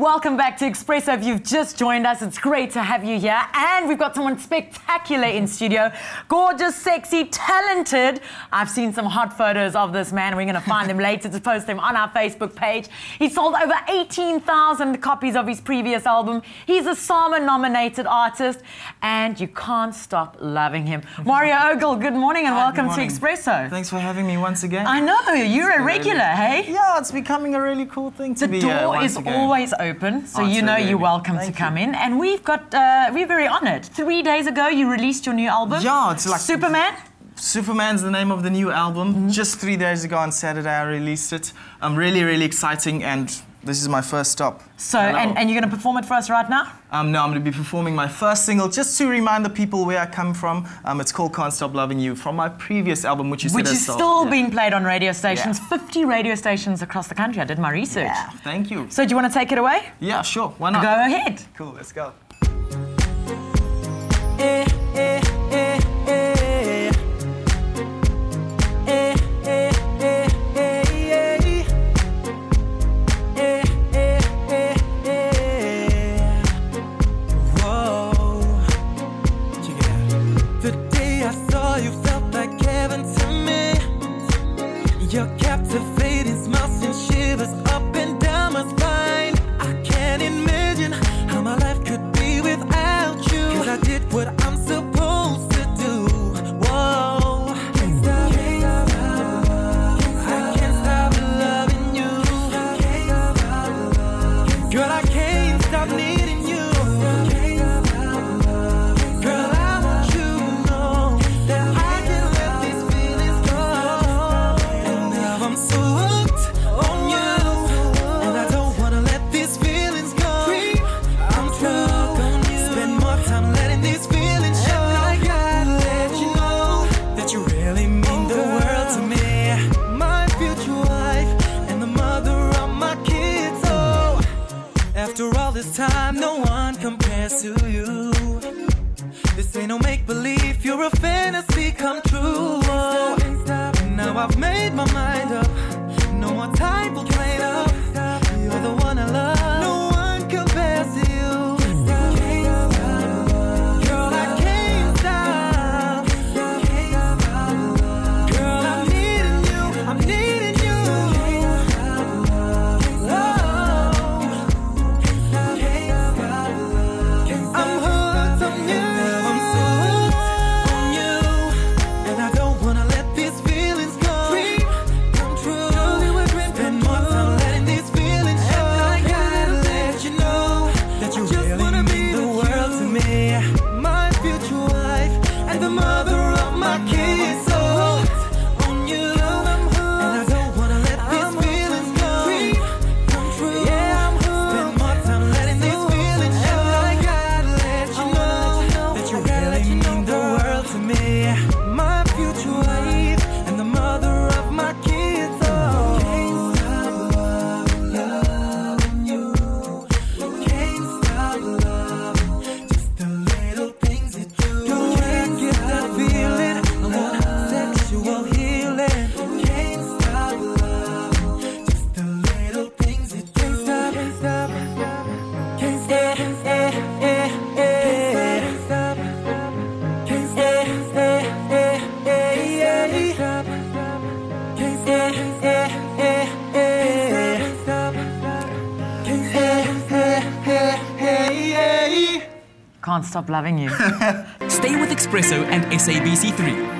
Welcome back to Expresso. If you've just joined us, it's great to have you here. And we've got someone spectacular in studio. Gorgeous, sexy, talented. I've seen some hot photos of this man. We're going to find them later to post them on our Facebook page. He sold over 18,000 copies of his previous album. He's a SAMA nominated artist, and you can't stop loving him. Mario Ogle, good morning and Hi, welcome good to morning. Expresso. Thanks for having me once again. I know, you're a regular, really- hey? Yeah, it's becoming a really cool thing to The be here door is again. always open, so Oh, you know you're welcome Thank to come you. in. And we've got, uh, we're very honoured. Three days ago, you released your new album. Yeah, it's like- Superman. Superman's the name of the new album. Mm-hmm. Just three days ago on Saturday, I released it. I'm really, really exciting, and this is my first stop. So, Hello. and, and you're going to perform it for us right now? Um, no, I'm going to be performing my first single just to remind the people where I come from. Um, it's called Can't Stop Loving You from my previous album, which you Which is still Yeah. being played on radio stations, Yeah. 50 radio stations across the country. I did my research. Yeah, thank you. So, do you want to take it away? Yeah, sure. Why not? Go ahead. Cool, let's go. The Your captivating this time, no one compares to you. This ain't no make believe, you're a fantasy come true. My kids. Can't stop. Loving you. Stay with Expresso and SABC3.